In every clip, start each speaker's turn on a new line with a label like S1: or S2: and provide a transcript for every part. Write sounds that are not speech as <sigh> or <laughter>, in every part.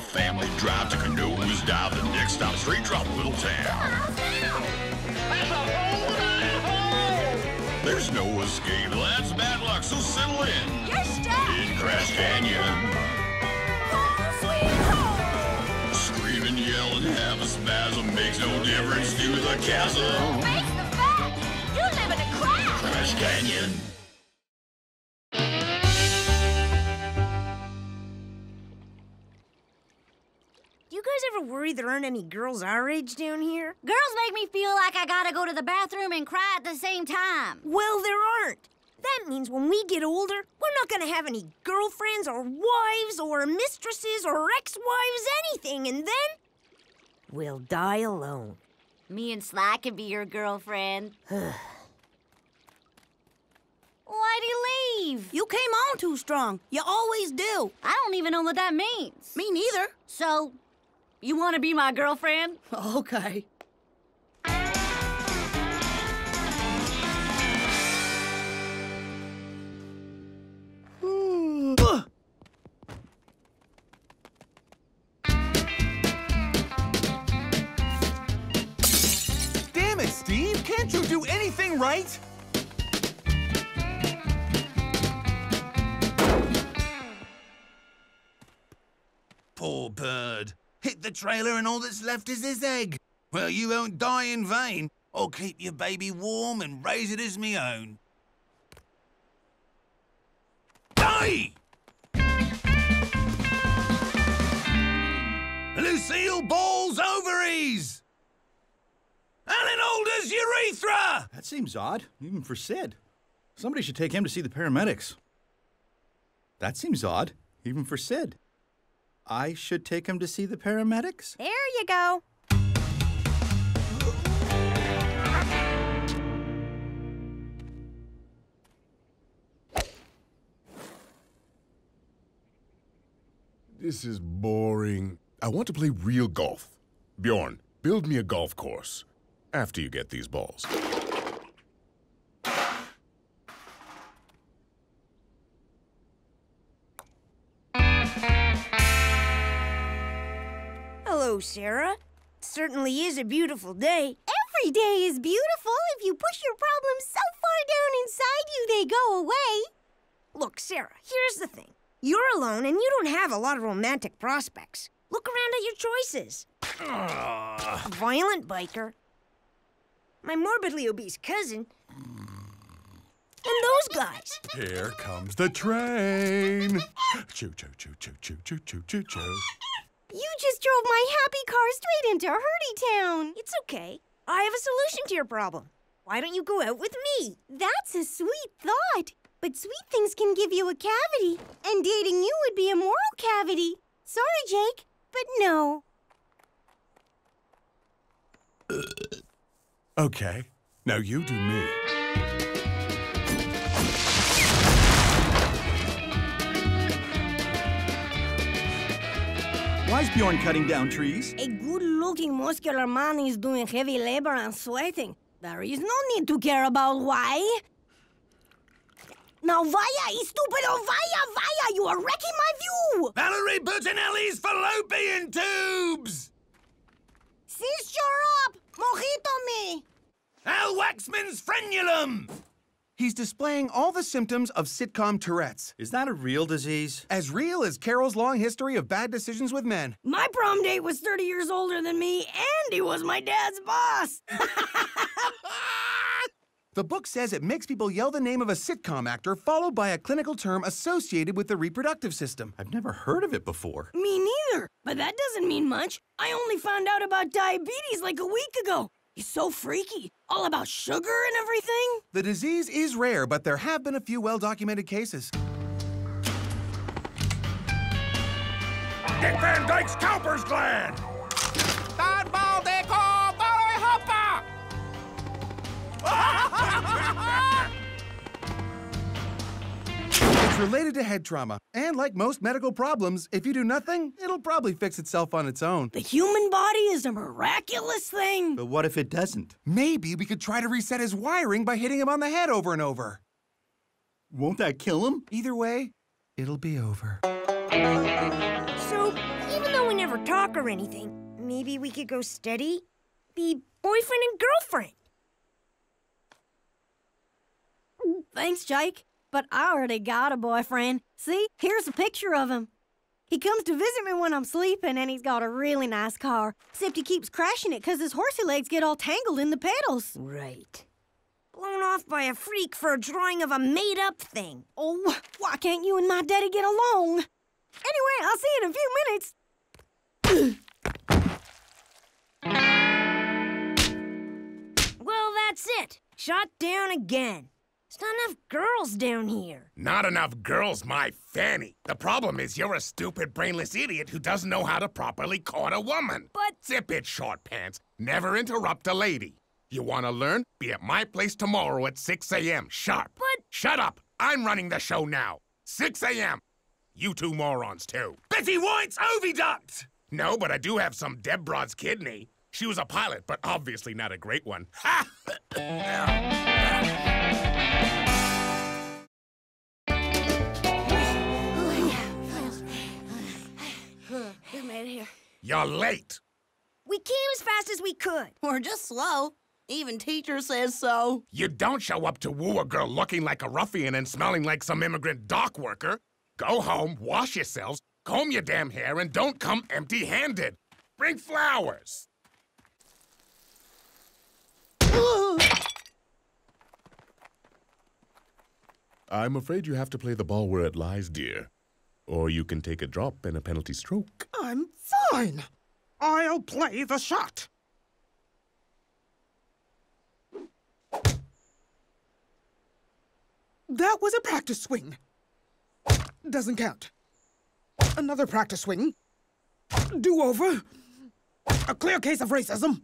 S1: Family drive to canoes dive. The next stop, straight drop, Little Town. There's no escape. That's bad luck, so settle in.
S2: You're stuck.
S1: In Crash Canyon. Scream and yell and have a spasm makes no difference to the chasm.
S2: Makes the fact. You live in a crash.
S1: Crash Canyon.
S3: There aren't any girls our age down here?
S2: Girls make me feel like I gotta go to the bathroom and cry at the same time.
S3: Well, there aren't. That means when we get older, we're not gonna have any girlfriends or wives or mistresses or ex-wives, anything, and then we'll die alone.
S2: Me and Sly can be your girlfriend. <sighs> Why'd he leave?
S4: You came on too strong. You always do.
S2: I don't even know what that means.
S4: Me neither.
S2: So, you want to be my girlfriend? <laughs>
S4: Okay. <sighs>
S5: Damn it, Steve! Can't you do anything right? Poor bird. Hit the trailer and all that's left is his egg. Well, you won't die in vain. I'll keep your baby warm and raise it as me own. Die! Lucille Ball's ovaries! Alan Alda's urethra!
S6: That seems odd, even for Sid. Somebody should take him to see the paramedics. That seems odd, even for Sid. I should take him to see the paramedics?
S3: There you go.
S7: This is boring. I want to play real golf. Bjorn, build me a golf course. After you get these balls.
S3: Hello, Sarah. Certainly is a beautiful day.
S4: Every day is beautiful. If you push your problems so far down inside you, they go away.
S3: Look, Sarah, here's the thing. You're alone and you don't have a lot of romantic prospects. Look around at your choices. A violent biker, my morbidly obese cousin, and those guys.
S7: Here comes the train. Choo choo choo choo choo choo choo choo choo.
S4: You just drove my happy car straight into Hurdy Town.
S3: It's okay. I have a solution to your problem. Why don't you go out with me?
S4: That's a sweet thought. But sweet things can give you a cavity, and dating you would be a moral cavity. Sorry, Jake, but no.
S7: Okay, now you do me.
S6: Why is Bjorn cutting down trees?
S4: A good-looking, muscular man is doing heavy labor and sweating. There is no need to care about why. Now, vaya, stupido, oh, vaya, vaya! You are wrecking my view!
S5: Valerie Bertinelli's fallopian tubes!
S4: Since you're up, mojito me!
S5: Al Waxman's frenulum! He's displaying all the symptoms of sitcom Tourette's.
S6: Is that a real disease?
S5: As real as Carol's long history of bad decisions with men.
S4: My prom date was 30 years older than me, and he was my dad's boss. <laughs>
S8: The book says it makes people yell the name of a sitcom actor followed by a clinical term associated with the reproductive system.
S6: I've never heard of it before.
S4: Me neither. But that doesn't mean much. I only found out about diabetes like a week ago. It's so freaky. All about sugar and everything.
S8: The disease is rare, but there have been a few well documented cases.
S1: Dick Van Dyke's Cowper's gland!
S8: It's <laughs> related to head trauma. And like most medical problems, if you do nothing, it'll probably fix itself on its own.
S4: The human body is a miraculous thing.
S6: But what if it doesn't?
S8: Maybe we could try to reset his wiring by hitting him on the head over and over.
S6: Won't that kill him?
S8: Either way, it'll be over.
S3: So, even though we never talk or anything, maybe we could go steady? Be boyfriend and girlfriend?
S4: Thanks, Jake. But I already got a boyfriend. See, here's a picture of him. He comes to visit me when I'm sleeping, and he's got a really nice car. Except he keeps crashing it because his horsey legs get all tangled in the pedals.
S3: Right. Blown off by a freak for a drawing of a made up thing.
S4: Oh, why can't you and my daddy get along? Anyway, I'll see you in a few minutes.
S3: Well, that's it. Shot down again. There's not enough girls down here.
S5: Not enough girls, my fanny. The problem is you're a stupid, brainless idiot who doesn't know how to properly court a woman.
S3: But-
S5: Zip it, short pants. Never interrupt a lady. You want to learn? Be at my place tomorrow at 6 a.m. sharp.
S3: But-
S5: Shut up. I'm running the show now. 6 a.m. You two morons, too. Betty White's oviduct! No, but I do have some Deb Broad's kidney. She was a pilot, but obviously not a great one. Ha! You're late.
S3: We came as fast as we could.
S9: We're just slow. Even teacher says so.
S5: You don't show up to woo a girl looking like a ruffian and smelling like some immigrant dock worker. Go home, wash yourselves, comb your damn hair, and don't come empty handed. Bring flowers.
S7: I'm afraid you have to play the ball where it lies, dear. Or you can take a drop and a penalty stroke.
S10: I'm fine. I'll play the shot. That was a practice swing. Doesn't count. Another practice swing. Do over. A clear case of racism.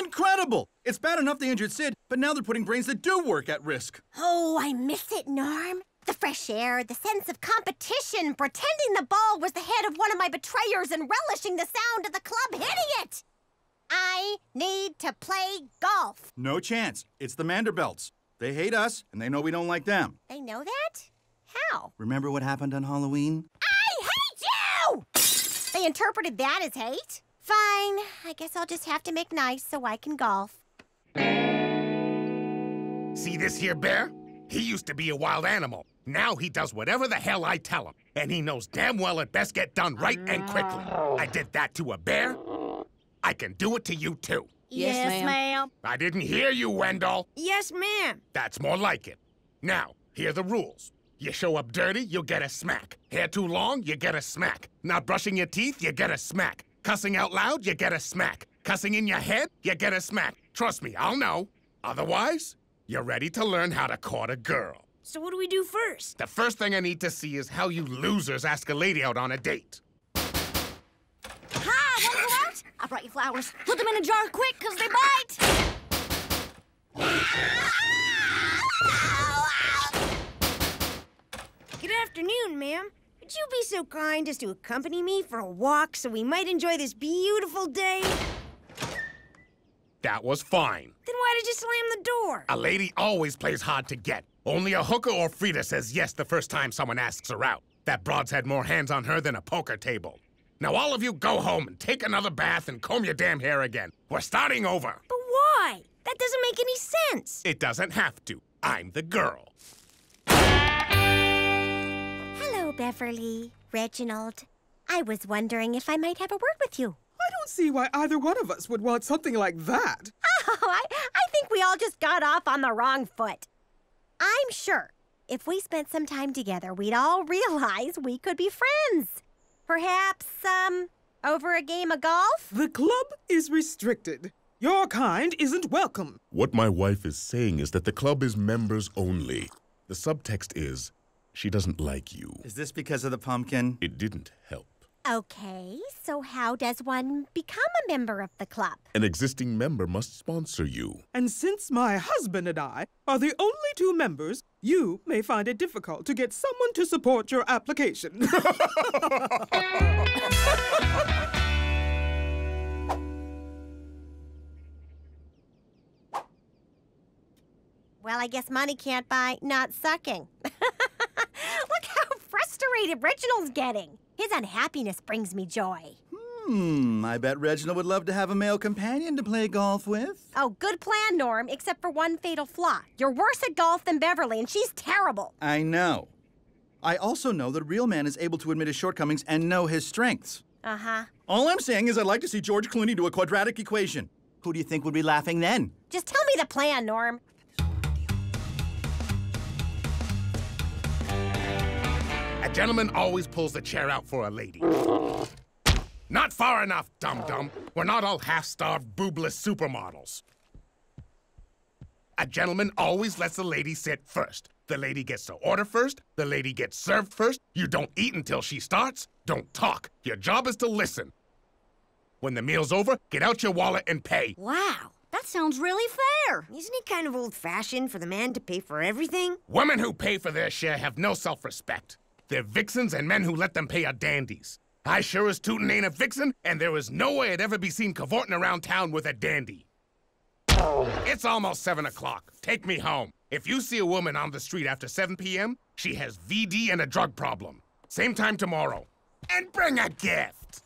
S6: Incredible! It's bad enough they injured Sid, but now they're putting brains that do work at risk.
S2: Oh, I miss it, Norm. The fresh air, the sense of competition, pretending the ball was the head of one of my betrayers and relishing the sound of the club hitting it. I need to play golf.
S6: No chance. It's the Manderbelts. They hate us, and they know we don't like them.
S2: They know that? How?
S6: Remember what happened on Halloween?
S2: I hate you! They interpreted that as hate? Fine. I guess I'll just have to make nice so I can golf.
S5: See this here bear? He used to be a wild animal. Now he does whatever the hell I tell him. And he knows damn well it best get done right and quickly. I did that to a bear. I can do it to you too.
S9: Yes, ma'am.
S5: I didn't hear you, Wendell.
S3: Yes, ma'am.
S5: That's more like it. Now, here are the rules. You show up dirty, you'll get a smack. Hair too long, you get a smack. Not brushing your teeth, you get a smack. Cussing out loud, you get a smack. Cussing in your head, you get a smack. Trust me, I'll know. Otherwise, you're ready to learn how to court a girl.
S3: So what do we do first?
S5: The first thing I need to see is how you losers ask a lady out on a date.
S2: Ha! Wanna go out? I brought you flowers. Put them in a jar quick, because they bite.
S3: Good afternoon, ma'am. Would you be so kind as to accompany me for a walk so we might enjoy this beautiful day?
S5: That was fine.
S3: Then why did you slam the door?
S5: A lady always plays hard to get. Only a hooker or Frida says yes the first time someone asks her out. That broad's had more hands on her than a poker table. Now all of you go home and take another bath and comb your damn hair again. We're starting over.
S3: But why? That doesn't make any sense.
S5: It doesn't have to. I'm the girl.
S2: Hello, Beverly. Reginald. I was wondering if I might have a word with you.
S10: I don't see why either one of us would want something like that.
S2: Oh, I, I think we all just got off on the wrong foot. I'm sure if we spent some time together, we'd all <laughs> realize we could be friends. Perhaps, um, over a game of golf?
S10: The club is restricted. Your kind isn't welcome.
S7: What my wife is saying is that the club is members only. The subtext is she doesn't like you.
S6: Is this because of the pumpkin?
S7: It didn't help.
S2: Okay, so how does one become a member of the club?
S7: An existing member must sponsor you.
S10: And since my husband and I are the only two members, you may find it difficult to get someone to support your application. <laughs>
S2: Well, I guess money can't buy not sucking. <laughs> How Reginald's getting. His unhappiness brings me joy.
S6: Hmm, I bet Reginald would love to have a male companion to play golf with.
S2: Oh, good plan, Norm, except for one fatal flaw. You're worse at golf than Beverly, and she's terrible.
S6: I know. I also know that a real man is able to admit his shortcomings and know his strengths.
S2: Uh huh.
S6: All I'm saying is I'd like to see George Clooney do a quadratic equation. Who do you think would be laughing then?
S2: Just tell me the plan, Norm.
S5: A gentleman always pulls the chair out for a lady. Not far enough, dum dum. We're not all half starved, boobless supermodels. A gentleman always lets the lady sit first. The lady gets to order first. The lady gets served first. You don't eat until she starts. Don't talk. Your job is to listen. When the meal's over, get out your wallet and pay.
S3: Wow, that sounds really fair. Isn't it kind of old fashioned for the man to pay for everything?
S5: Women who pay for their share have no self respect. They're vixens, and men who let them pay are dandies. I sure as tootin' ain't a vixen, and there is no way I'd ever be seen cavorting around town with a dandy. It's almost 7 o'clock. Take me home. If you see a woman on the street after 7 p.m., she has VD and a drug problem. Same time tomorrow. And bring a gift.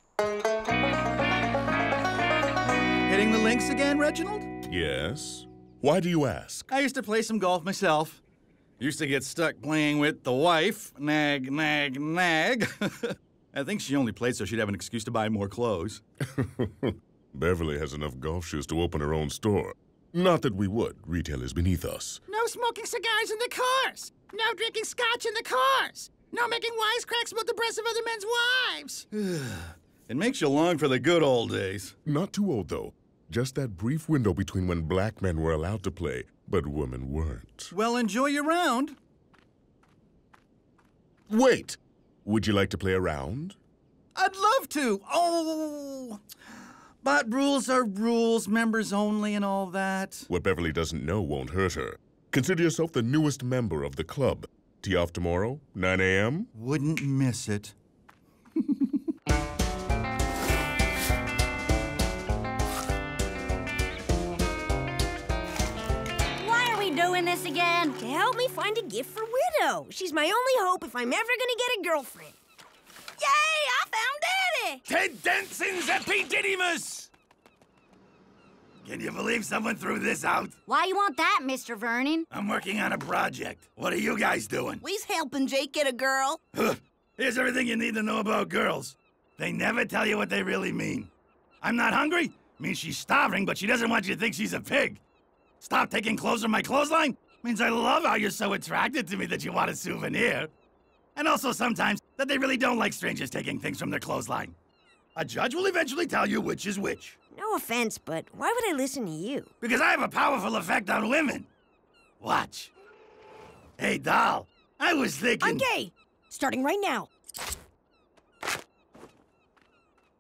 S6: Hitting the links again, Reginald?
S7: Yes? Why do you ask?
S6: I used to play some golf myself. Used to get stuck playing with the wife. Nag, nag, nag. <laughs> I think she only played so she'd have an excuse to buy more clothes. <laughs>
S7: Beverly has enough golf shoes to open her own store. Not that we would. Retail is beneath us.
S11: No smoking cigars in the cars. No drinking scotch in the cars. No making wisecracks about the breasts of other men's wives. <sighs>
S6: it makes you long for the good old days.
S7: Not too old, though. Just that brief window between when black men were allowed to play, but women weren't.
S6: Well, enjoy your round.
S7: Wait! Would you like to play a round?
S6: I'd love to. Oh! But rules are rules, members only, and all that.
S7: What Beverly doesn't know won't hurt her. Consider yourself the newest member of the club. Tee off tomorrow, 9 a.m.?
S6: Wouldn't miss it.
S3: Doing this again? To help me find a gift for Widow. She's my only hope if I'm ever gonna get a girlfriend. Yay! I found Daddy!
S12: Ted Danson's Epididymis! Can you believe someone threw this out?
S13: Why you want that, Mr. Vernon?
S12: I'm working on a project. What are you guys doing?
S9: We's helping Jake get a girl.
S12: Here's everything you need to know about girls. They never tell you what they really mean. I'm not hungry means she's starving, but she doesn't want you to think she's a pig. Stop taking clothes from my clothesline means I love how you're so attracted to me that you want a souvenir. And also sometimes that they really don't like strangers taking things from their clothesline. A judge will eventually tell you which is which.
S3: No offense, but why would I listen to you?
S12: Because I have a powerful effect on women. Watch. Hey, doll, I was thinking.
S4: I'm gay. Starting right now.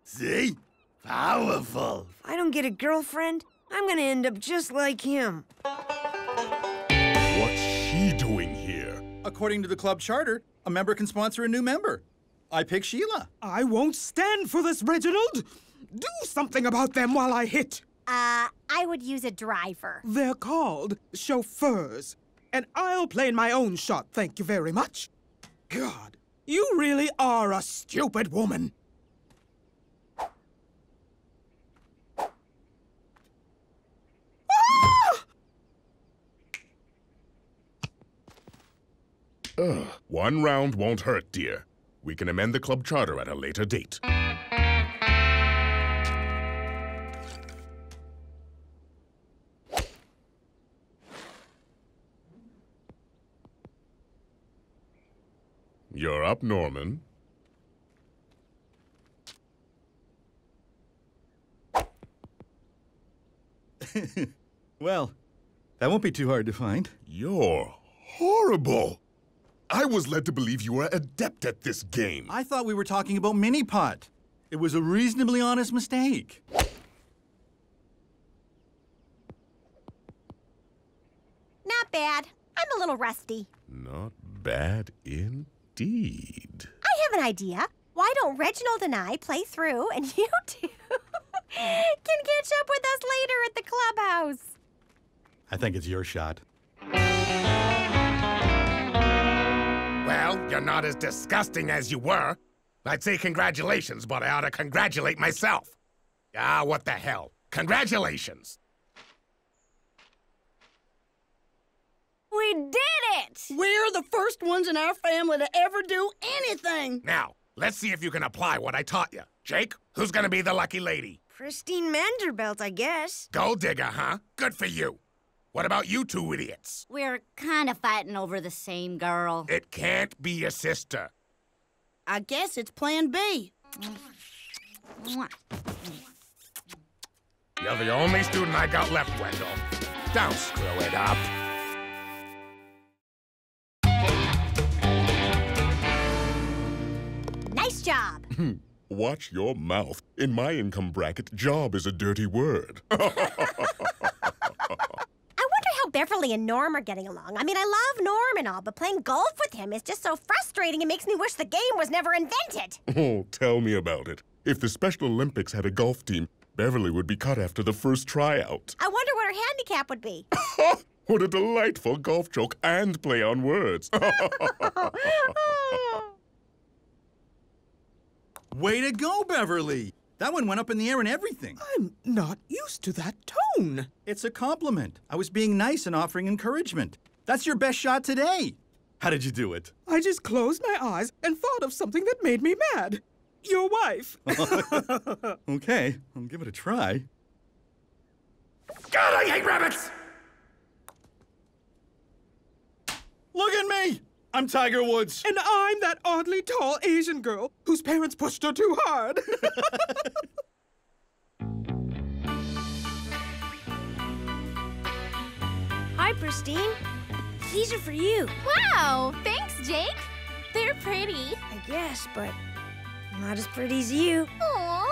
S12: See? Powerful.
S3: If I don't get a girlfriend, I'm gonna end up just like him.
S7: What's she doing here?
S6: According to the club charter, a member can sponsor a new member. I pick Sheila.
S10: I won't stand for this, Reginald. Do something about them while I hit.
S2: Uh, I would use a driver.
S10: They're called chauffeurs. And I'll plane my own shot, thank you very much. God, you really are a stupid woman.
S7: Ugh. One round won't hurt, dear. We can amend the club charter at a later date. You're up, Norman. <laughs>
S6: well, that won't be too hard to find.
S7: You're horrible! I was led to believe you were adept at this game.
S6: I thought we were talking about mini putt. It was a reasonably honest mistake.
S2: Not bad. I'm a little rusty.
S7: Not bad indeed.
S2: I have an idea. Why don't Reginald and I play through and <laughs> you two <laughs> can catch up with us later at the clubhouse?
S6: I think it's your shot.
S5: Well, you're not as disgusting as you were. I'd say congratulations, but I ought to congratulate myself. Ah, what the hell. Congratulations.
S4: We did it! We're the first ones in our family to ever do anything.
S5: Now, let's see if you can apply what I taught you. Jake, who's gonna be the lucky lady?
S3: Christine Manderbelt, I guess.
S5: Gold digger, huh? Good for you. What about you two idiots?
S13: We're kind of fighting over the same girl.
S5: It can't be your sister.
S4: I guess it's plan B.
S5: You're the only student I got left, Wendell. Don't screw it up.
S2: Nice job. <laughs>
S7: Watch your mouth. In my income bracket, job is a dirty word. <laughs>
S2: I how Beverly and Norm are getting along. I mean, I love Norm and all, but playing golf with him is just so frustrating it makes me wish the game was never invented. <laughs>
S7: oh, tell me about it. If the Special Olympics had a golf team, Beverly would be cut after the first tryout.
S2: I wonder what her handicap would be. <laughs>
S7: What a delightful golf joke and play on words. <laughs>
S6: Way to go, Beverly! That one went up in the air and everything.
S10: I'm not used to that tone.
S6: It's a compliment. I was being nice and offering encouragement. That's your best shot today. How did you do it?
S10: I just closed my eyes and thought of something that made me mad. Your wife. <laughs>
S6: okay, I'll give it a try.
S5: God, I hate rabbits!
S6: Look at me! I'm Tiger Woods.
S10: And I'm that oddly tall Asian girl whose parents pushed her too hard. <laughs>
S3: Hi, Pristine. These are for you.
S14: Wow, thanks, Jake. They're pretty.
S3: I guess, but not as pretty as you.
S14: Aww.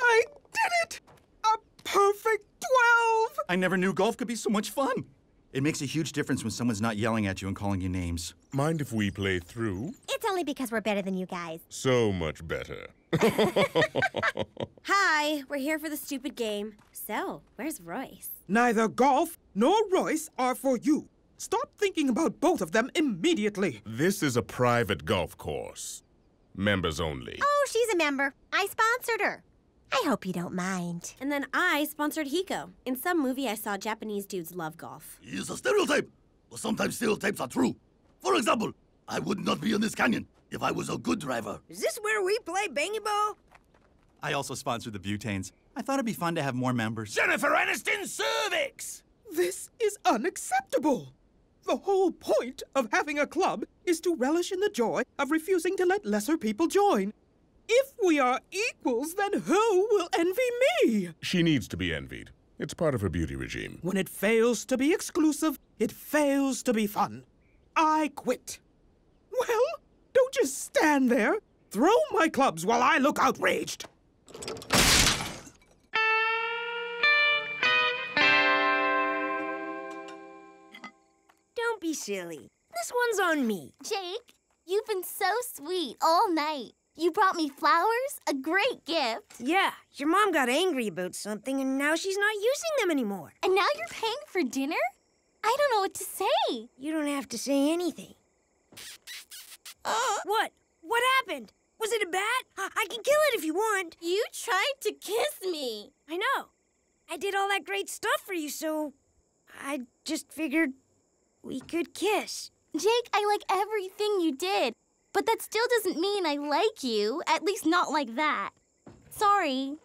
S10: I did it! A perfect 12!
S6: I never knew golf could be so much fun. It makes a huge difference when someone's not yelling at you and calling you names.
S7: Mind if we play through?
S2: It's only because we're better than you guys.
S7: So much better. <laughs> <laughs>
S15: Hi, we're here for the stupid game. So, where's Royce?
S10: Neither golf nor Royce are for you. Stop thinking about both of them immediately.
S7: This is a private golf course. Members only.
S2: Oh, she's a member. I sponsored her. I hope you don't mind.
S15: And then I sponsored Hiko. In some movie, I saw Japanese dudes love golf.
S12: It's a stereotype, but sometimes stereotypes are true. For example, I would not be in this canyon if I was a good driver.
S3: Is this where we play bangy ball?
S6: I also sponsored the Butanes. I thought it'd be fun to have more members.
S5: Jennifer Aniston cervix!
S10: This is unacceptable. The whole point of having a club is to relish in the joy of refusing to let lesser people join. If we are equals, then who will envy me?
S7: She needs to be envied. It's part of her beauty regime.
S10: When it fails to be exclusive, it fails to be fun. I quit. Well, don't just stand there. Throw my clubs while I look outraged.
S3: Don't be silly. This one's on me.
S14: Jake, you've been so sweet all night. You brought me flowers, a great gift.
S3: Yeah, your mom got angry about something and now she's not using them anymore.
S14: And now you're paying for dinner? I don't know what to say.
S3: You don't have to say anything.
S14: Uh, <gasps>
S3: what? What happened? Was it a bat? I, I can kill it if you want.
S14: You tried to kiss me.
S3: I know. I did all that great stuff for you, so I just figured we could kiss.
S14: Jake, I like everything you did, but that still doesn't mean I like you, at least not like that. Sorry.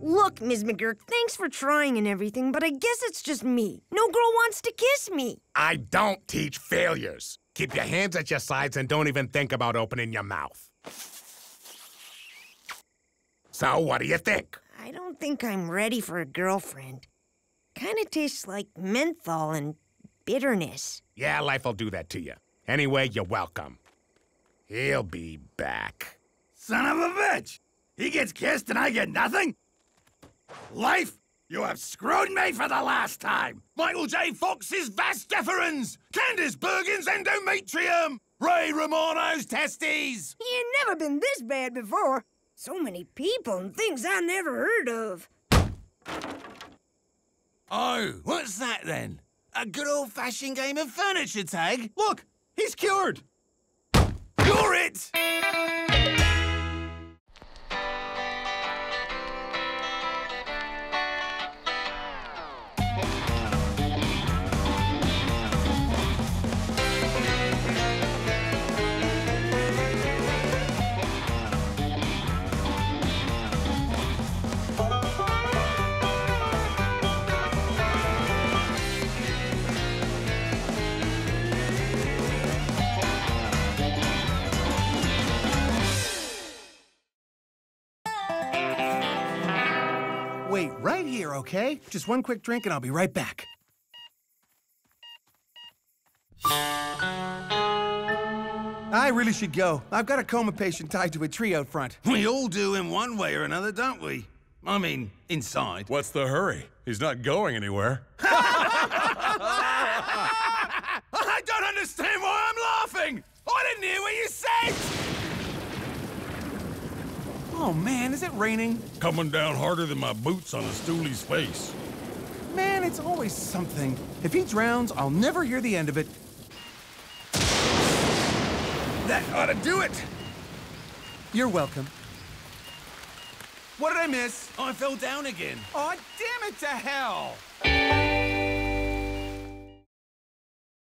S3: Look, Ms. McGurk, thanks for trying and everything, but I guess it's just me. No girl wants to kiss me.
S5: I don't teach failures. Keep your hands at your sides and don't even think about opening your mouth. So, what do you think?
S3: I don't think I'm ready for a girlfriend. Kinda tastes like menthol and bitterness.
S5: Yeah, life'll do that to you. Anyway, you're welcome. He'll be back.
S12: Son of a bitch! He gets kissed and I get nothing? Life, you have screwed me for the last time!
S1: Michael J. Fox's vas deferens! Candice Bergen's endometrium! Ray Romano's testes!
S3: He ain't never been this bad before. So many people and things I never heard of.
S1: Oh, what's that then? A good old-fashioned game of furniture tag?
S8: Look, he's cured!
S1: You're it!
S8: Okay? Just one quick drink and I'll be right back. I really should go. I've got a coma patient tied to a tree out front. <laughs>
S1: We all do in one way or another, don't we? I mean, inside.
S7: What's the hurry? He's not going anywhere. <laughs> <laughs>
S1: I don't understand why I'm laughing! I didn't hear what you said!
S8: Oh man, is it raining?
S7: Coming down harder than my boots on the stoolie's face.
S8: Man, it's always something. If he drowns, I'll never hear the end of it.
S1: That ought to do it!
S8: You're welcome. What did I miss?
S1: Oh, I fell down again.
S8: Oh, damn it to hell!